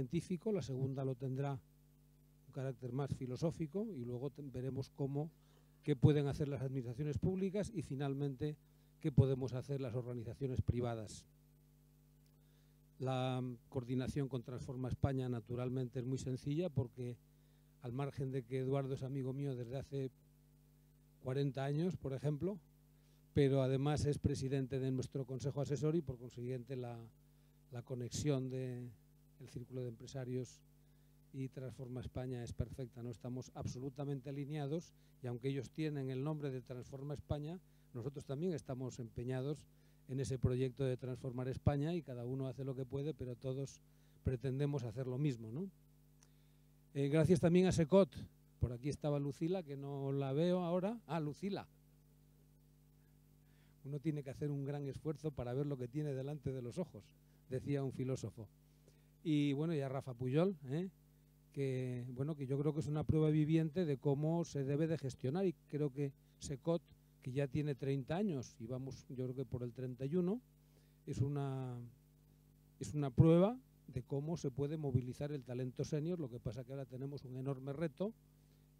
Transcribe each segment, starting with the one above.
científico, la segunda lo tendrá un carácter más filosófico y luego veremos cómo, qué pueden hacer las administraciones públicas y finalmente qué podemos hacer las organizaciones privadas. La coordinación con Transforma España naturalmente es muy sencilla porque al margen de que Eduardo es amigo mío desde hace 40 años, por ejemplo, pero además es presidente de nuestro consejo asesor y por consiguiente la, conexión del círculo de empresarios y Transforma España es perfecta. No estamos absolutamente alineados y aunque ellos tienen el nombre de Transforma España, nosotros también estamos empeñados en ese proyecto de transformar España y cada uno hace lo que puede, pero todos pretendemos hacer lo mismo. ¿no? Eh, gracias también a Secot. Por aquí estaba Lucila, que no la veo ahora. Ah, Lucila. Uno tiene que hacer un gran esfuerzo para ver lo que tiene delante de los ojos, decía un filósofo. Y bueno, y a Rafa Puyol, ¿eh? que bueno, que yo creo que es una prueba viviente de cómo se debe de gestionar y creo que Secot que ya tiene 30 años y vamos yo creo que por el 31, es una, es una prueba de cómo se puede movilizar el talento senior, lo que pasa que ahora tenemos un enorme reto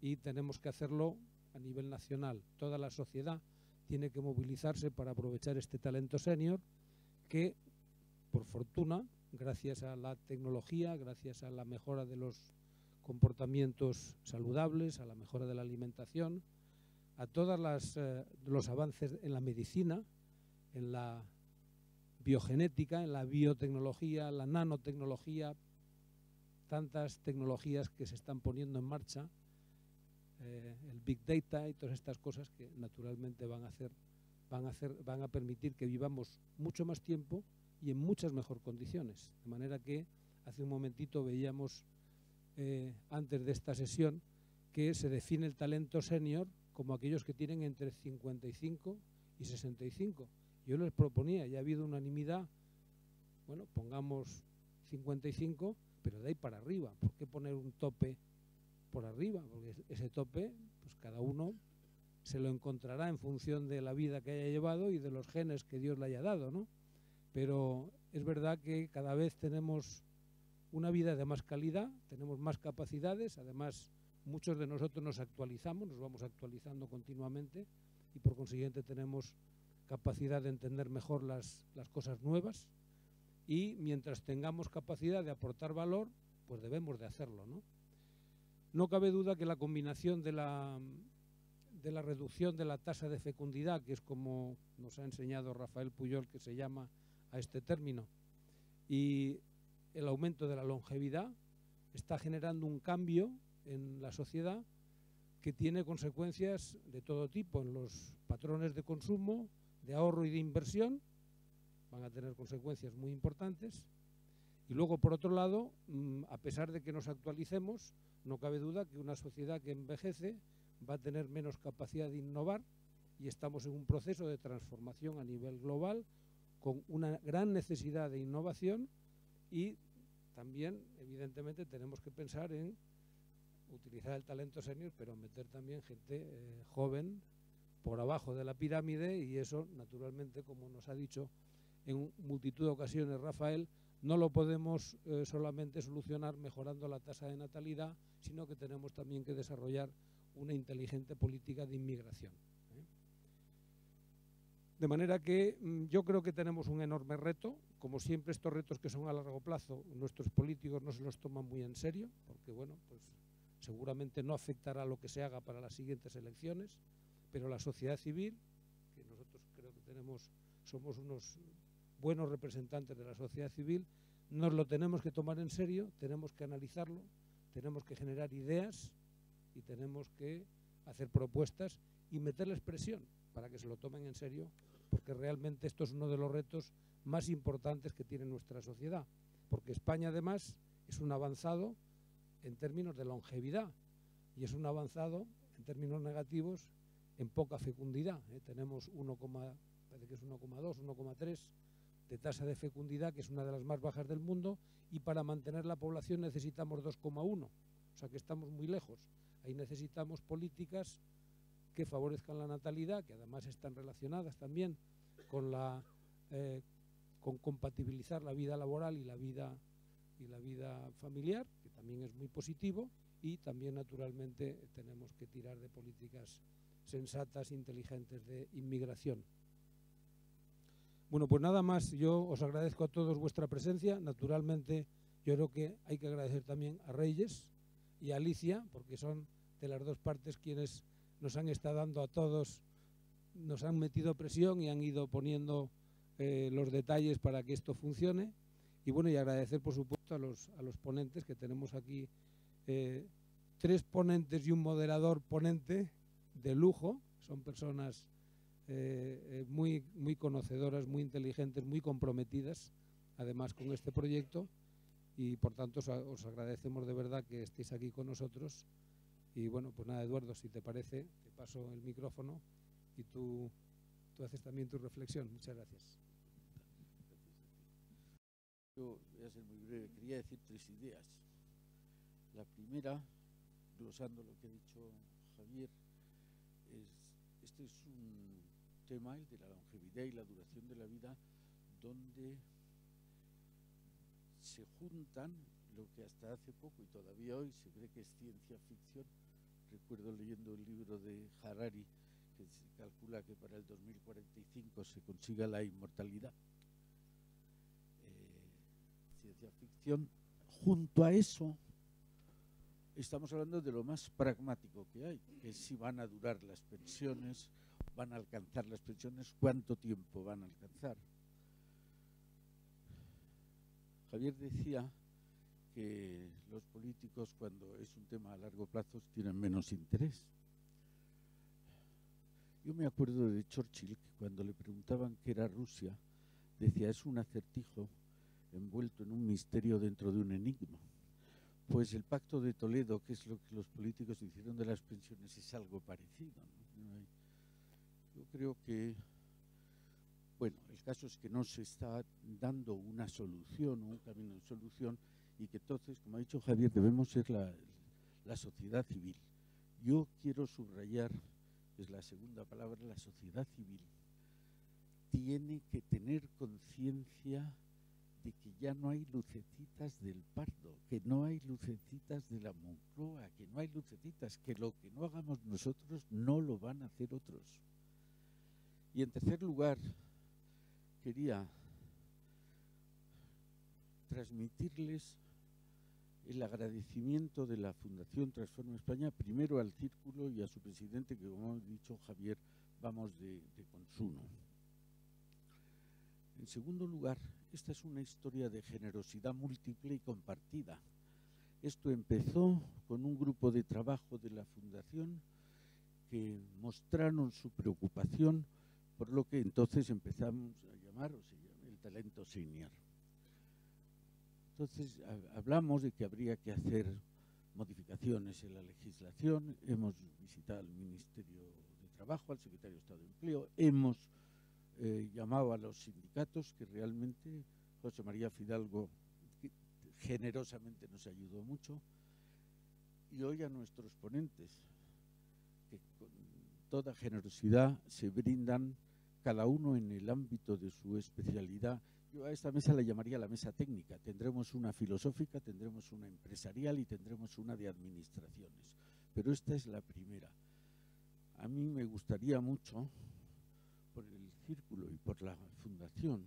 y tenemos que hacerlo a nivel nacional. Toda la sociedad tiene que movilizarse para aprovechar este talento senior que, por fortuna, gracias a la tecnología, gracias a la mejora de los comportamientos saludables, a la mejora de la alimentación, a todos eh, los avances en la medicina, en la biogenética, en la biotecnología, la nanotecnología, tantas tecnologías que se están poniendo en marcha, eh, el big data y todas estas cosas que naturalmente van a hacer, van a hacer, van a permitir que vivamos mucho más tiempo y en muchas mejor condiciones. De manera que hace un momentito veíamos eh, antes de esta sesión que se define el talento senior como aquellos que tienen entre 55 y 65. Yo les proponía, ya ha habido unanimidad, bueno, pongamos 55, pero de ahí para arriba. ¿Por qué poner un tope por arriba? Porque ese tope, pues cada uno se lo encontrará en función de la vida que haya llevado y de los genes que Dios le haya dado, ¿no? Pero es verdad que cada vez tenemos una vida de más calidad, tenemos más capacidades, además Muchos de nosotros nos actualizamos, nos vamos actualizando continuamente y por consiguiente tenemos capacidad de entender mejor las, cosas nuevas y mientras tengamos capacidad de aportar valor, pues debemos de hacerlo. ¿no? no cabe duda que la combinación de la, de la reducción de la tasa de fecundidad, que es como nos ha enseñado Rafael Puyol que se llama a este término, y el aumento de la longevidad, está generando un cambio en la sociedad que tiene consecuencias de todo tipo en los patrones de consumo, de ahorro y de inversión, van a tener consecuencias muy importantes. Y luego, por otro lado, mm, a pesar de que nos actualicemos, no cabe duda que una sociedad que envejece va a tener menos capacidad de innovar y estamos en un proceso de transformación a nivel global con una gran necesidad de innovación y también, evidentemente, tenemos que pensar en utilizar el talento senior, pero meter también gente eh, joven por abajo de la pirámide y eso, naturalmente, como nos ha dicho en multitud de ocasiones Rafael, no lo podemos eh, solamente solucionar mejorando la tasa de natalidad, sino que tenemos también que desarrollar una inteligente política de inmigración. De manera que mm, yo creo que tenemos un enorme reto. Como siempre, estos retos que son a largo plazo, nuestros políticos no se los toman muy en serio, porque bueno, pues seguramente no afectará lo que se haga para las siguientes elecciones, pero la sociedad civil, que nosotros creo que tenemos, somos unos buenos representantes de la sociedad civil, nos lo tenemos que tomar en serio, tenemos que analizarlo, tenemos que generar ideas y tenemos que hacer propuestas y meterles presión para que se lo tomen en serio, porque realmente esto es uno de los retos más importantes que tiene nuestra sociedad, porque España además es un avanzado en términos de longevidad y es un avanzado en términos negativos en poca fecundidad. ¿eh? Tenemos 1, parece que es 1,2, 1,3 de tasa de fecundidad, que es una de las más bajas del mundo, y para mantener la población necesitamos 2,1. O sea que estamos muy lejos. Ahí necesitamos políticas que favorezcan la natalidad, que además están relacionadas también con la eh, con compatibilizar la vida laboral y la vida y la vida familiar, que también es muy positivo, y también naturalmente tenemos que tirar de políticas sensatas, inteligentes de inmigración. Bueno, pues nada más, yo os agradezco a todos vuestra presencia. Naturalmente, yo creo que hay que agradecer también a Reyes y a Alicia, porque son de las dos partes quienes nos han estado dando a todos, nos han metido presión y han ido poniendo eh, los detalles para que esto funcione. Y bueno, y agradecer por supuesto a los, a los ponentes que tenemos aquí, eh, tres ponentes y un moderador ponente de lujo, son personas eh, muy, muy conocedoras, muy inteligentes, muy comprometidas, además con este proyecto. Y por tanto os, agradecemos de verdad que estéis aquí con nosotros. Y bueno, pues nada, Eduardo, si te parece, te paso el micrófono y tú, tú haces también tu reflexión. Muchas gracias. Yo voy a ser muy breve. Quería decir tres ideas. La primera, glosando lo que ha dicho Javier, es, este es un tema, el de la longevidad y la duración de la vida, donde se juntan lo que hasta hace poco y todavía hoy se cree que es ciencia ficción. Recuerdo leyendo el libro de Harari que se calcula que para el 2045 se consiga la inmortalidad. Eh, ciencia ficción. Junto a eso, estamos hablando de lo más pragmático que hay, que si van a durar las pensiones, van a alcanzar las pensiones, cuánto tiempo van a alcanzar. Javier decía que los políticos cuando es un tema a largo plazo tienen menos interés. Yo me acuerdo de Churchill que cuando le preguntaban qué era Rusia, decía es un acertijo envuelto en un misterio dentro de un enigma. Pues el pacto de Toledo, que es lo que los políticos hicieron de las pensiones, es algo parecido. Yo creo que, bueno, el caso es que no se está dando una solución, un camino de solución, y que entonces, como ha dicho Javier, debemos ser la, la sociedad civil. Yo quiero subrayar, es la segunda palabra, la sociedad civil tiene que tener conciencia de que ya no hay lucecitas del pardo, que no hay lucecitas de la Moncloa, que no hay lucecitas, que lo que no hagamos nosotros no lo van a hacer otros. Y en tercer lugar, quería transmitirles el agradecimiento de la Fundación Transforma España, primero al Círculo y a su presidente, que como ha dicho Javier, vamos de consumo. En segundo lugar, esta es una historia de generosidad múltiple y compartida. Esto empezó con un grupo de trabajo de la Fundación que mostraron su preocupación por lo que entonces empezamos a llamar el talento senior. Entonces hablamos de que habría que hacer modificaciones en la legislación, hemos visitado al Ministerio de Trabajo, al Secretario de Estado de Empleo, hemos eh, llamado a los sindicatos que realmente José María Fidalgo generosamente nos ayudó mucho y hoy a nuestros ponentes que con toda generosidad se brindan cada uno en el ámbito de su especialidad. Yo a esta mesa la llamaría la mesa técnica. Tendremos una filosófica, tendremos una empresarial y tendremos una de administraciones. Pero esta es la primera. A mí me gustaría mucho, por el círculo y por la fundación,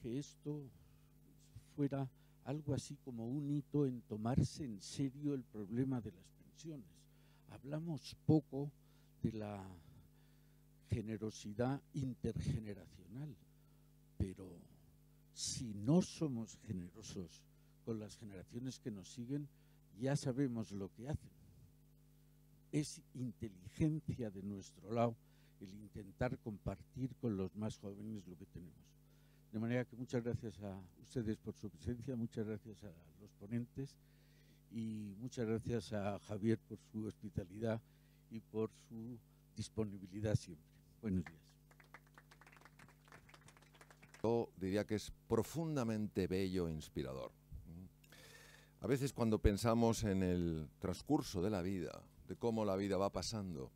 que esto fuera algo así como un hito en tomarse en serio el problema de las pensiones. Hablamos poco de la generosidad intergeneracional. Pero si no somos generosos con las generaciones que nos siguen, ya sabemos lo que hacen. Es inteligencia de nuestro lado el intentar compartir con los más jóvenes lo que tenemos. De manera que muchas gracias a ustedes por su presencia, muchas gracias a los ponentes y muchas gracias a Javier por su hospitalidad y por su disponibilidad siempre. Buenos días. Yo diría que es profundamente bello e inspirador. A veces cuando pensamos en el transcurso de la vida, de cómo la vida va pasando,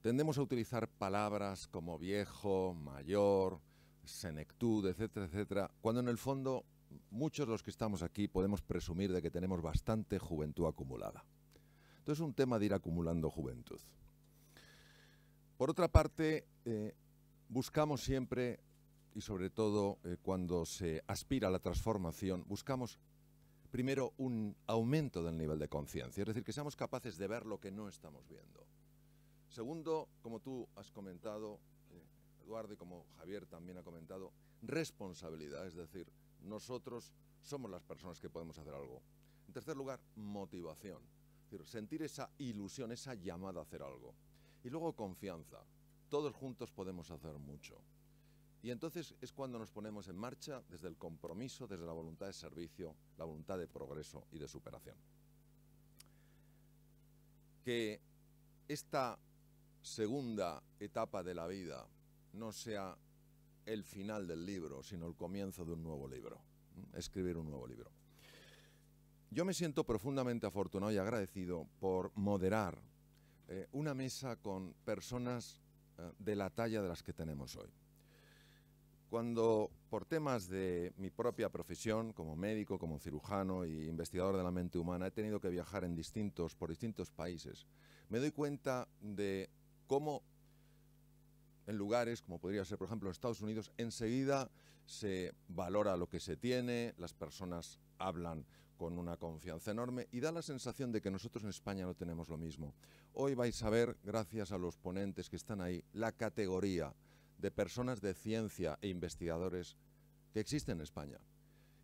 tendemos a utilizar palabras como viejo, mayor, senectud, etcétera, etcétera, cuando en el fondo muchos de los que estamos aquí podemos presumir de que tenemos bastante juventud acumulada. Entonces es un tema de ir acumulando juventud. Por otra parte, eh, buscamos siempre, y sobre todo eh, cuando se aspira a la transformación, buscamos primero un aumento del nivel de conciencia, es decir, que seamos capaces de ver lo que no estamos viendo. Segundo, como tú has comentado, eh, Eduardo, y como Javier también ha comentado, responsabilidad, es decir, nosotros somos las personas que podemos hacer algo. En tercer lugar, motivación, es decir, sentir esa ilusión, esa llamada a hacer algo. Y luego confianza, todos juntos podemos hacer mucho. Y entonces es cuando nos ponemos en marcha desde el compromiso, desde la voluntad de servicio, la voluntad de progreso y de superación. Que esta segunda etapa de la vida no sea el final del libro, sino el comienzo de un nuevo libro, escribir un nuevo libro. Yo me siento profundamente afortunado y agradecido por moderar eh, una mesa con personas eh, de la talla de las que tenemos hoy. Cuando por temas de mi propia profesión, como médico, como cirujano y investigador de la mente humana, he tenido que viajar en distintos, por distintos países, me doy cuenta de cómo en lugares como podría ser, por ejemplo, Estados Unidos, enseguida se valora lo que se tiene, las personas hablan con una confianza enorme y da la sensación de que nosotros en España no tenemos lo mismo. Hoy vais a ver, gracias a los ponentes que están ahí, la categoría de personas de ciencia e investigadores que existen en España.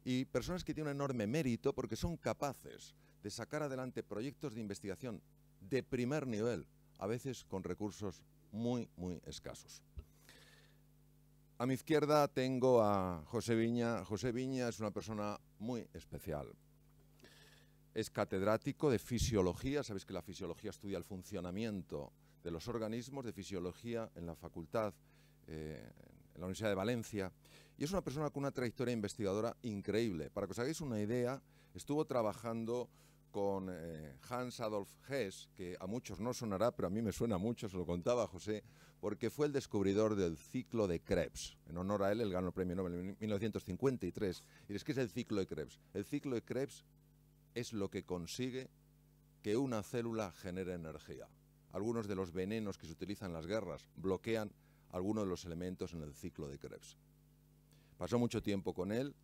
Y personas que tienen un enorme mérito porque son capaces de sacar adelante proyectos de investigación de primer nivel, a veces con recursos muy, muy escasos. A mi izquierda tengo a José Viña. José Viña es una persona muy especial. Es catedrático de fisiología, sabéis que la fisiología estudia el funcionamiento de los organismos, de fisiología en la facultad, eh, en la Universidad de Valencia, y es una persona con una trayectoria investigadora increíble. Para que os hagáis una idea, estuvo trabajando con eh, Hans Adolf Hess, que a muchos no sonará, pero a mí me suena mucho, se lo contaba José, porque fue el descubridor del ciclo de Krebs. En honor a él, él ganó el premio Nobel en 1953. Y es que es el ciclo de Krebs. El ciclo de Krebs es lo que consigue que una célula genere energía. Algunos de los venenos que se utilizan en las guerras bloquean algunos de los elementos en el ciclo de Krebs. Pasó mucho tiempo con él.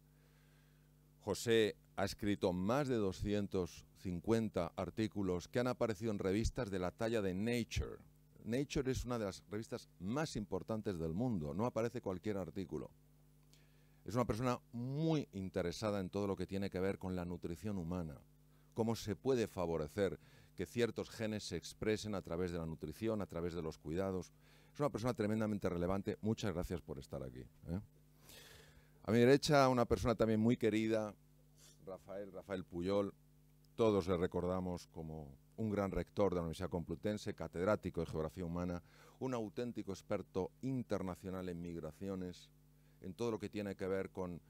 José ha escrito más de 250 artículos que han aparecido en revistas de la talla de Nature. Nature es una de las revistas más importantes del mundo, no aparece cualquier artículo. Es una persona muy interesada en todo lo que tiene que ver con la nutrición humana, cómo se puede favorecer que ciertos genes se expresen a través de la nutrición, a través de los cuidados. Es una persona tremendamente relevante. Muchas gracias por estar aquí. ¿eh? A mi derecha, una persona también muy querida, Rafael, Rafael Puyol, todos le recordamos como un gran rector de la Universidad Complutense, catedrático de Geografía Humana, un auténtico experto internacional en migraciones, en todo lo que tiene que ver con,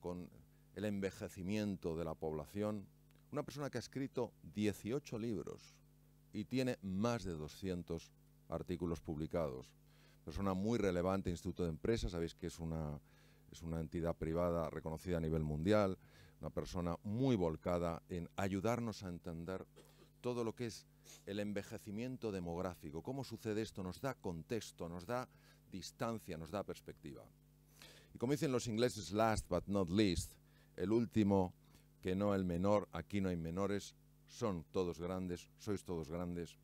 con el envejecimiento de la población, una persona que ha escrito 18 libros y tiene más de 200 artículos publicados. Persona muy relevante, Instituto de Empresas, sabéis que es una, es una entidad privada reconocida a nivel mundial, una persona muy volcada en ayudarnos a entender todo lo que es el envejecimiento demográfico. ¿Cómo sucede esto? Nos da contexto, nos da distancia, nos da perspectiva. Y como dicen los ingleses, last but not least, el último que no el menor, aquí no hay menores, son todos grandes, sois todos grandes.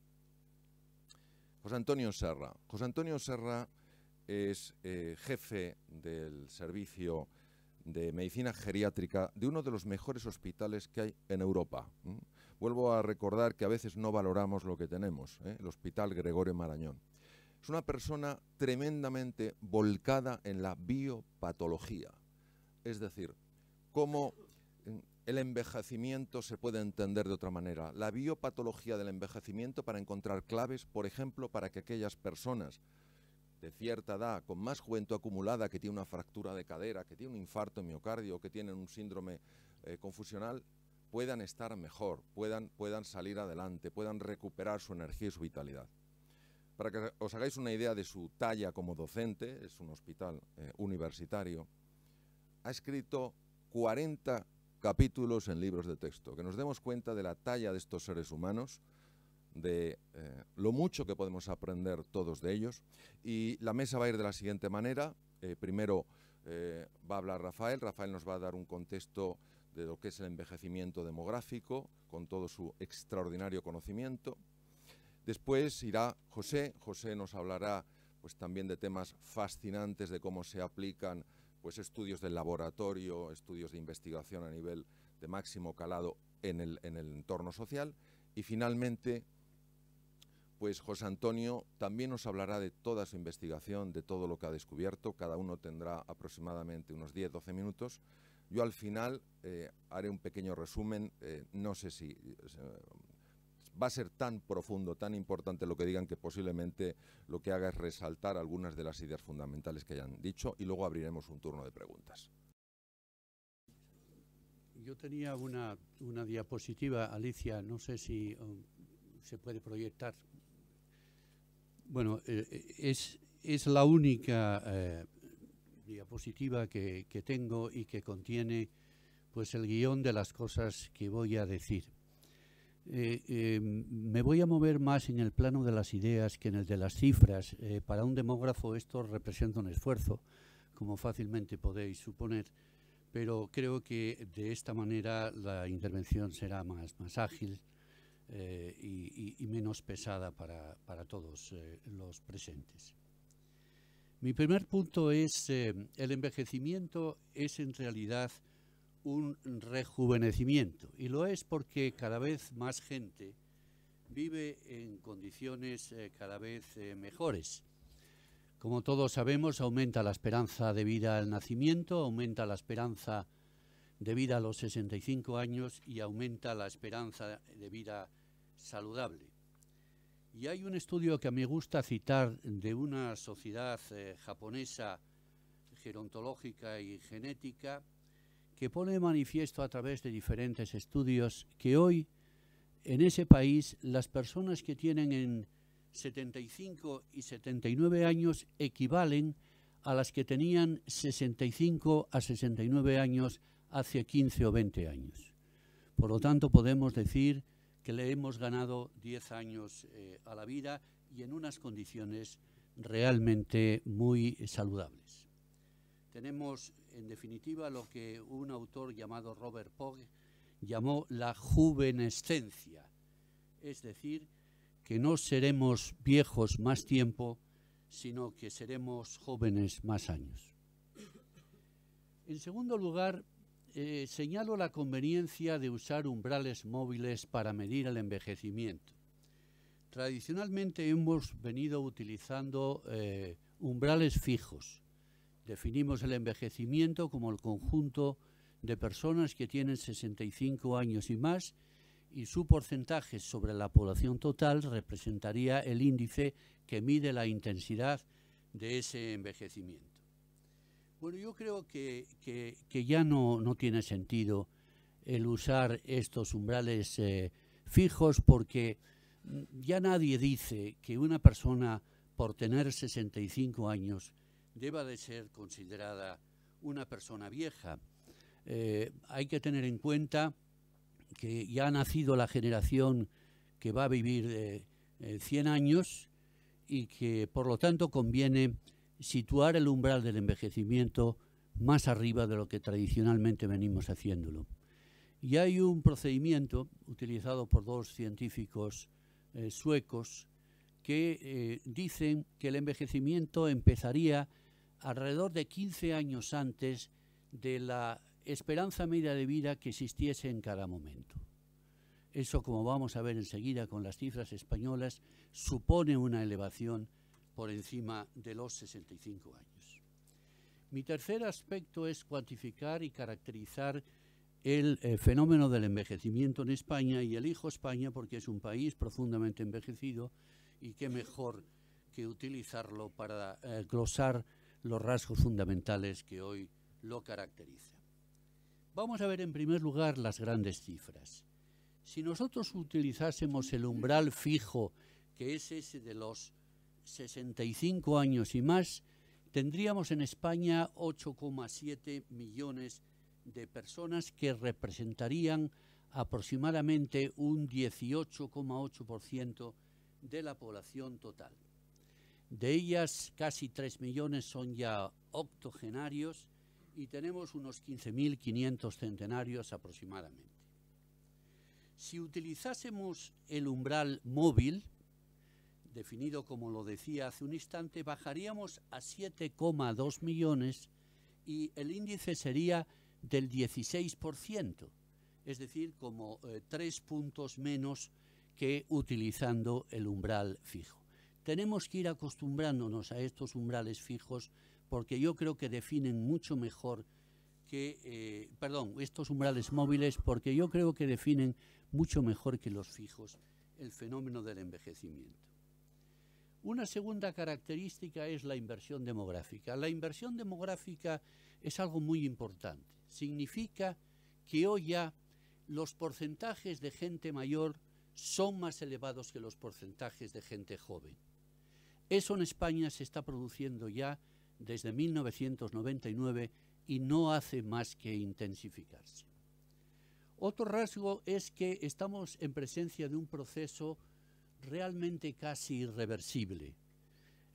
José Antonio Serra. José Antonio Serra es eh, jefe del servicio de medicina geriátrica de uno de los mejores hospitales que hay en Europa. Vuelvo a recordar que a veces no valoramos lo que tenemos, ¿eh? el Hospital Gregorio Marañón. Es una persona tremendamente volcada en la biopatología, es decir, cómo el envejecimiento se puede entender de otra manera. La biopatología del envejecimiento para encontrar claves, por ejemplo, para que aquellas personas de cierta edad, con más juventud acumulada, que tiene una fractura de cadera, que tiene un infarto miocardio, que tienen un síndrome eh, confusional, puedan estar mejor, puedan, puedan salir adelante, puedan recuperar su energía y su vitalidad. Para que os hagáis una idea de su talla como docente, es un hospital eh, universitario, ha escrito 40 capítulos en libros de texto, que nos demos cuenta de la talla de estos seres humanos, de eh, lo mucho que podemos aprender todos de ellos. Y la mesa va a ir de la siguiente manera. Eh, primero eh, va a hablar Rafael. Rafael nos va a dar un contexto de lo que es el envejecimiento demográfico, con todo su extraordinario conocimiento. Después irá José. José nos hablará pues, también de temas fascinantes, de cómo se aplican pues, estudios del laboratorio, estudios de investigación a nivel de máximo calado en el, en el entorno social. Y finalmente pues José Antonio también nos hablará de toda su investigación, de todo lo que ha descubierto. Cada uno tendrá aproximadamente unos 10-12 minutos. Yo al final eh, haré un pequeño resumen. Eh, no sé si va a ser tan profundo, tan importante lo que digan que posiblemente lo que haga es resaltar algunas de las ideas fundamentales que hayan dicho y luego abriremos un turno de preguntas. Yo tenía una, una diapositiva, Alicia, no sé si um, se puede proyectar. Bueno, eh, es, es, la única eh, diapositiva que, que, tengo y que contiene pues el guion de las cosas que voy a decir. Eh, me voy a mover más en el plano de las ideas que en el de las cifras. para un demógrafo esto representa un esfuerzo, como fácilmente podéis suponer, pero creo que de esta manera la intervención será más, más ágil eh, y, menos pesada para, todos eh, los presentes. Mi primer punto es, eh, el envejecimiento es en realidad un rejuvenecimiento y lo es porque cada vez más gente vive en condiciones cada vez mejores. Como todos sabemos, aumenta la esperanza de vida al nacimiento, aumenta la esperanza de vida a los 65 años y aumenta la esperanza de vida saludable. Y hay un estudio que a mí me gusta citar de una sociedad eh, japonesa gerontológica y genética que pone manifiesto a través de diferentes estudios que hoy en ese país las personas que tienen en 75 y 79 años equivalen a las que tenían 65 a 69 años hace 15 o 20 años. Por lo tanto, podemos decir que le hemos ganado 10 años eh, a la vida y en unas condiciones realmente muy saludables. Tenemos, en definitiva, lo que un autor llamado Robert Pogge llamó la juvenescencia, es decir, que no seremos viejos más tiempo, sino que seremos jóvenes más años. En segundo lugar, eh, señalo la conveniencia de usar umbrales móviles para medir el envejecimiento. Tradicionalmente hemos venido utilizando eh, umbrales fijos. Definimos el envejecimiento como el conjunto de personas que tienen 65 años y más y su porcentaje sobre la población total representaría el índice que mide la intensidad de ese envejecimiento. Bueno, yo creo que, ya no, tiene sentido el usar estos umbrales eh, fijos porque ya nadie dice que una persona por tener 65 años deba de ser considerada una persona vieja. Eh, hay que tener en cuenta que ya ha nacido la generación que va a vivir 100 eh, años y que por lo tanto conviene situar el umbral del envejecimiento más arriba de lo que tradicionalmente venimos haciéndolo. Y hay un procedimiento utilizado por dos científicos eh, suecos que eh, dicen que el envejecimiento empezaría alrededor de 15 años antes de la esperanza media de vida que existiese en cada momento. Eso, como vamos a ver enseguida con las cifras españolas, supone una elevación por encima de los 65 años. Mi tercer aspecto es cuantificar y caracterizar el eh, fenómeno del envejecimiento en España y elijo España porque es un país profundamente envejecido y qué mejor que utilizarlo para eh, glosar los rasgos fundamentales que hoy lo caracterizan. Vamos a ver en primer lugar las grandes cifras. Si nosotros utilizásemos el umbral fijo, que es ese de los 65 años y más, tendríamos en España 8,7 millones de personas que representarían aproximadamente un 18,8% de la población total. De ellas, casi 3 millones son ya octogenarios y tenemos unos 15.500 centenarios aproximadamente. Si utilizásemos el umbral móvil, definido como lo decía hace un instante, bajaríamos a 7,2 millones y el índice sería del 16%, es decir, como eh, tres puntos menos que utilizando el umbral fijo. Tenemos que ir acostumbrándonos a estos umbrales fijos porque yo creo que definen mucho mejor que, eh, perdón, estos umbrales móviles porque yo creo que definen mucho mejor que los fijos el fenómeno del envejecimiento. Una segunda característica es la inversión demográfica. La inversión demográfica es algo muy importante. Significa que hoy ya los porcentajes de gente mayor son más elevados que los porcentajes de gente joven. Eso en España se está produciendo ya desde 1999 y no hace más que intensificarse. Otro rasgo es que estamos en presencia de un proceso realmente casi irreversible.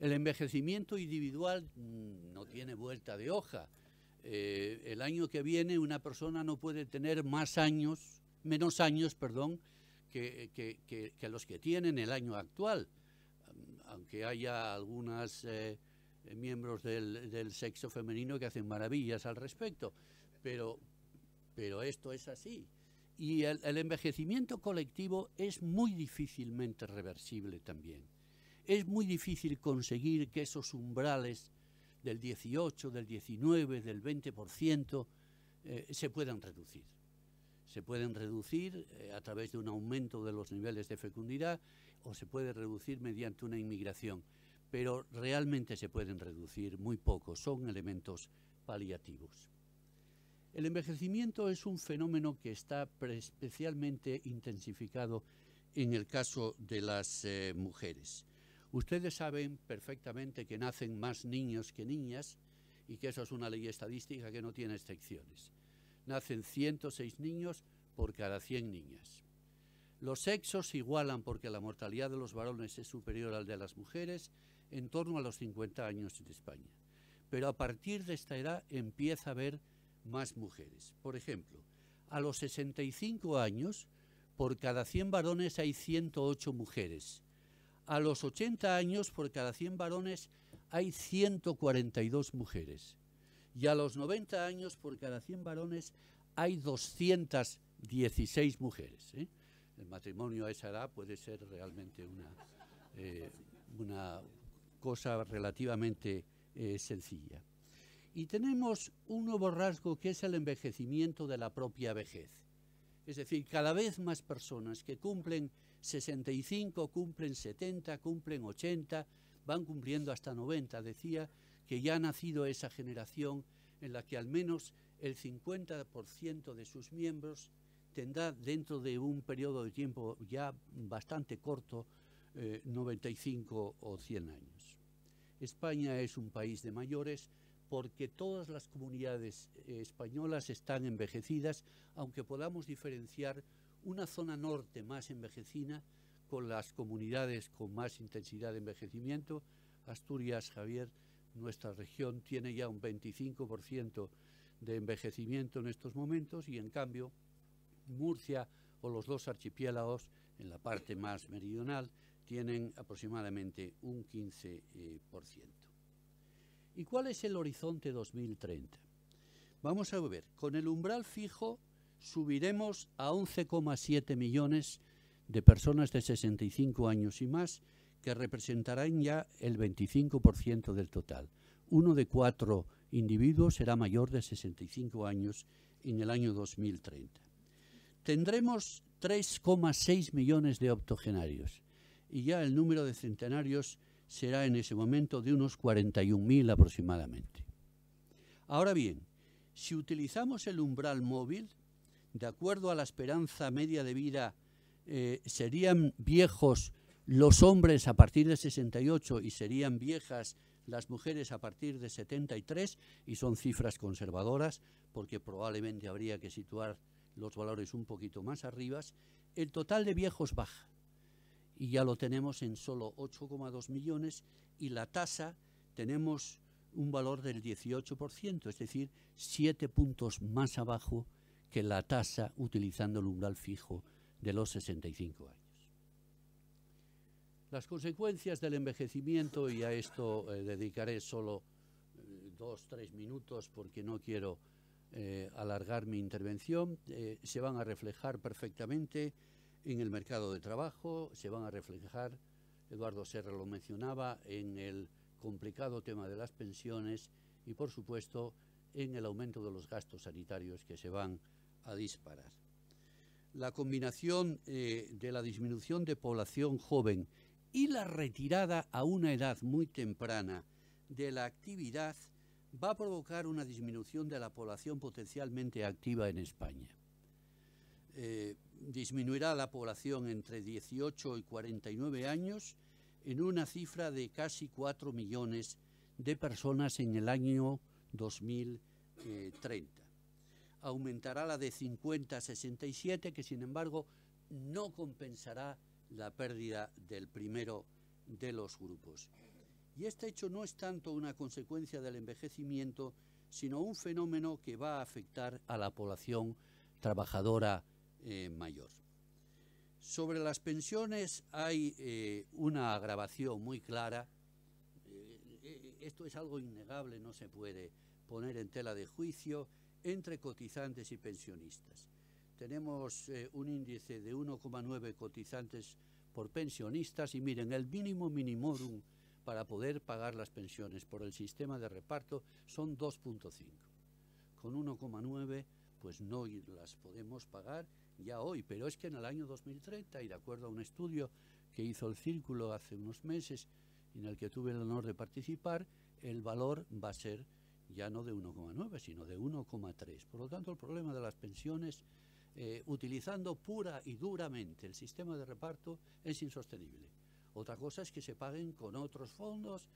El envejecimiento individual mm, no tiene vuelta de hoja. Eh, el año que viene una persona no puede tener más años, menos años, perdón, que, los que tienen el año actual, aunque haya algunos eh, miembros del, sexo femenino que hacen maravillas al respecto, pero, pero esto es así. Y el, envejecimiento colectivo es muy difícilmente reversible también. Es muy difícil conseguir que esos umbrales del 18, del 19, del 20% eh, se puedan reducir. Se pueden reducir eh, a través de un aumento de los niveles de fecundidad o se puede reducir mediante una inmigración, pero realmente se pueden reducir muy poco, son elementos paliativos. El envejecimiento es un fenómeno que está especialmente intensificado en el caso de las eh, mujeres. Ustedes saben perfectamente que nacen más niños que niñas y que eso es una ley estadística que no tiene excepciones. Nacen 106 niños por cada 100 niñas. Los sexos se igualan porque la mortalidad de los varones es superior al de las mujeres en torno a los 50 años en España. Pero a partir de esta edad empieza a haber más mujeres. Por ejemplo, a los 65 años, por cada 100 varones hay 108 mujeres. A los 80 años, por cada 100 varones hay 142 mujeres. Y a los 90 años, por cada 100 varones hay 216 mujeres. ¿eh? El matrimonio a esa edad puede ser realmente una, eh, una cosa relativamente eh, sencilla. Y tenemos un nuevo rasgo que es el envejecimiento de la propia vejez. Es decir, cada vez más personas que cumplen 65, cumplen 70, cumplen 80, van cumpliendo hasta 90. Decía que ya ha nacido esa generación en la que al menos el 50% de sus miembros tendrá dentro de un periodo de tiempo ya bastante corto 95 eh, o 100 años. España es un país de mayores, porque todas las comunidades eh, españolas están envejecidas, aunque podamos diferenciar una zona norte más envejecida con las comunidades con más intensidad de envejecimiento. Asturias, Javier, nuestra región tiene ya un 25% de envejecimiento en estos momentos y en cambio Murcia o los dos archipiélagos en la parte más meridional tienen aproximadamente un 15%. ¿Y cuál es el horizonte 2030? Vamos a ver, con el umbral fijo subiremos a 11,7 millones de personas de 65 años y más, que representarán ya el 25% del total. Uno de cuatro individuos será mayor de 65 años en el año 2030. Tendremos 3,6 millones de octogenarios y ya el número de centenarios será en ese momento de unos 41.000 aproximadamente. Ahora bien, si utilizamos el umbral móvil, de acuerdo a la esperanza media de vida, eh, serían viejos los hombres a partir de 68 y serían viejas las mujeres a partir de 73, y son cifras conservadoras, porque probablemente habría que situar los valores un poquito más arriba, el total de viejos baja, y ya lo tenemos en solo 8,2 millones, y la tasa tenemos un valor del 18%, es decir, 7 puntos más abajo que la tasa utilizando el umbral fijo de los 65 años. Las consecuencias del envejecimiento, y a esto eh, dedicaré solo eh, dos, tres minutos porque no quiero eh, alargar mi intervención, se van a reflejar perfectamente en el mercado de trabajo, se van a reflejar, Eduardo Serra lo mencionaba, en el complicado tema de las pensiones y, por supuesto, en el aumento de los gastos sanitarios que se van a disparar. La combinación de la disminución de población joven y la retirada a una edad muy temprana de la actividad va a provocar una disminución de la población potencialmente activa en España. Eh, disminuirá la población entre 18 y 49 años en una cifra de casi 4 millones de personas en el año 2030. Aumentará la de 50 a 67, que sin embargo no compensará la pérdida del primero de los grupos. Y este hecho no es tanto una consecuencia del envejecimiento, sino un fenómeno que va a afectar a la población trabajadora eh, mayor. Sobre las pensiones hay eh, una agravación muy clara. Eh, esto es algo innegable, no se puede poner en tela de juicio entre cotizantes y pensionistas tenemos eh, un índice de 1,9 cotizantes por pensionistas y miren, el mínimo minimorum para poder pagar las pensiones por el sistema de reparto son 2.5. Con 1,9 pues no las podemos pagar ya hoy, pero es que en el año 2030, y de acuerdo a un estudio que hizo el Círculo hace unos meses, en el que tuve el honor de participar, el valor va a ser ya no de 1,9, sino de 1,3. Por lo tanto, el problema de las pensiones eh, utilizando pura y duramente el sistema de reparto es insostenible. Otra cosa es que se paguen con otros fondos.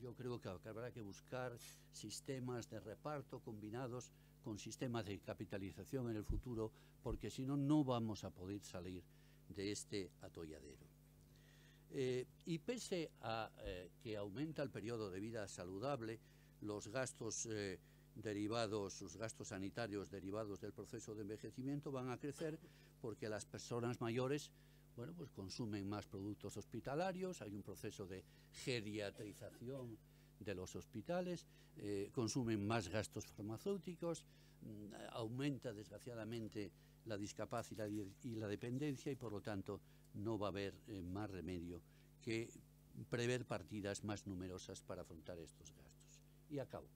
Yo creo que habrá que buscar sistemas de reparto combinados con sistemas de capitalización en el futuro, porque si no, no vamos a poder salir de este atolladero. Eh, y pese a eh, que aumenta el periodo de vida saludable, los gastos derivados, sus gastos sanitarios derivados del proceso de envejecimiento van a crecer porque las personas mayores bueno, pues consumen más productos hospitalarios, hay un proceso de geriatrización de los hospitales, eh, consumen más gastos farmacéuticos, mm, aumenta desgraciadamente la discapacidad y, la dependencia y por lo tanto no va a haber eh, más remedio que prever partidas más numerosas para afrontar estos gastos. Y acabo.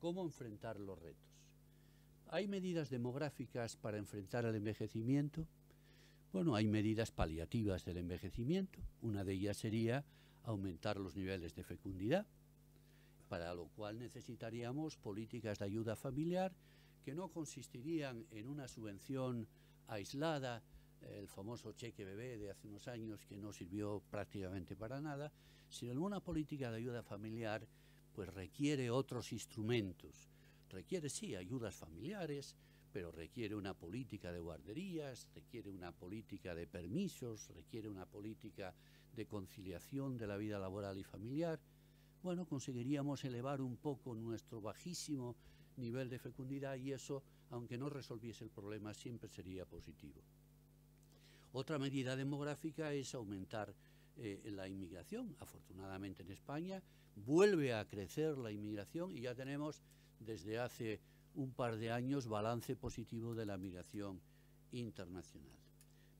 ¿Cómo enfrentar los retos? ¿Hay medidas demográficas para enfrentar el envejecimiento? Bueno, hay medidas paliativas del envejecimiento. Una de ellas sería aumentar los niveles de fecundidad, para lo cual necesitaríamos políticas de ayuda familiar que no consistirían en una subvención aislada, el famoso cheque bebé de hace unos años que no sirvió prácticamente para nada, sino en una política de ayuda familiar pues requiere otros instrumentos. Requiere, sí, ayudas familiares, pero requiere una política de guarderías, requiere una política de permisos, requiere una política de conciliación de la vida laboral y familiar. Bueno, conseguiríamos elevar un poco nuestro bajísimo nivel de fecundidad y eso, aunque no resolviese el problema, siempre sería positivo. Otra medida demográfica es aumentar eh, la inmigración. Afortunadamente en España vuelve a crecer la inmigración y ya tenemos desde hace un par de años balance positivo de la migración internacional.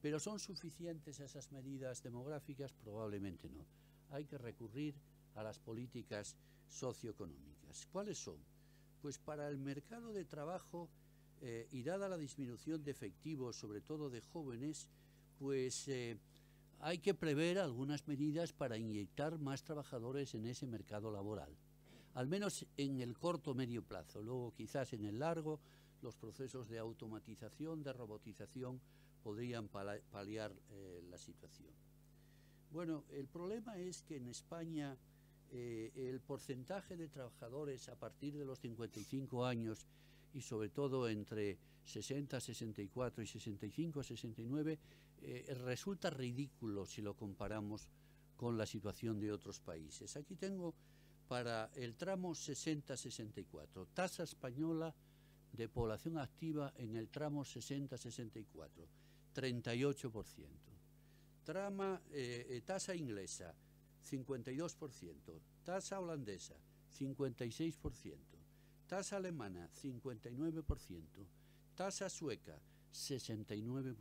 ¿Pero son suficientes esas medidas demográficas? Probablemente no. Hay que recurrir a las políticas socioeconómicas. ¿Cuáles son? Pues para el mercado de trabajo eh, y dada la disminución de efectivos, sobre todo de jóvenes, pues eh, hay que prever algunas medidas para inyectar más trabajadores en ese mercado laboral, al menos en el corto medio plazo. Luego, quizás en el largo, los procesos de automatización, de robotización, podrían paliar eh, la situación. Bueno, el problema es que en España eh, el porcentaje de trabajadores a partir de los 55 años y sobre todo entre 60, 64 y 65, 69, eh, resulta ridículo si lo comparamos con la situación de otros países. Aquí tengo para el tramo 60-64, tasa española de población activa en el tramo 60-64, 38%. Trama, eh, eh, tasa inglesa, 52%. Tasa holandesa, 56%. Tasa alemana, 59%. Tasa sueca, 69%.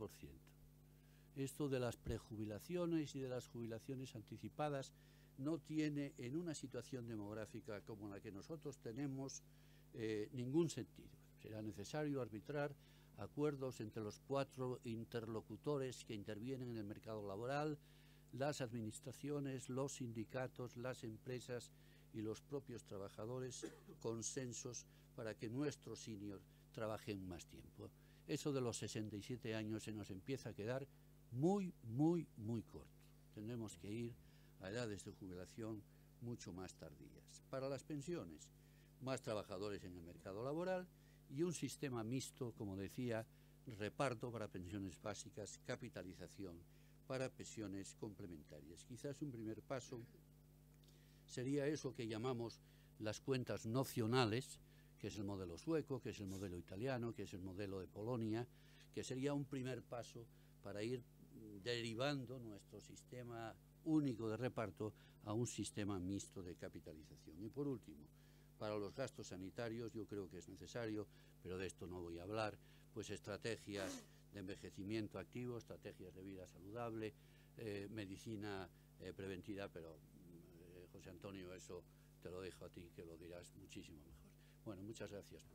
Esto de las prejubilaciones y de las jubilaciones anticipadas no tiene en una situación demográfica como la que nosotros tenemos eh, ningún sentido. Será necesario arbitrar acuerdos entre los cuatro interlocutores que intervienen en el mercado laboral, las administraciones, los sindicatos, las empresas y los propios trabajadores, consensos para que nuestros seniors trabajen más tiempo. Eso de los 67 años se nos empieza a quedar muy, muy, muy corto. Tendremos que ir a edades de jubilación mucho más tardías. Para las pensiones, más trabajadores en el mercado laboral y un sistema mixto, como decía, reparto para pensiones básicas, capitalización para pensiones complementarias. Quizás un primer paso sería eso que llamamos las cuentas nocionales, que es el modelo sueco, que es el modelo italiano, que es el modelo de Polonia, que sería un primer paso para ir derivando nuestro sistema único de reparto a un sistema mixto de capitalización. Y por último, para los gastos sanitarios yo creo que es necesario, pero de esto no voy a hablar, pues estrategias de envejecimiento activo, estrategias de vida saludable, eh, medicina eh, preventiva, pero José Antonio, eso te lo dejo a ti, que lo dirás muchísimo mejor. Bueno, muchas gracias.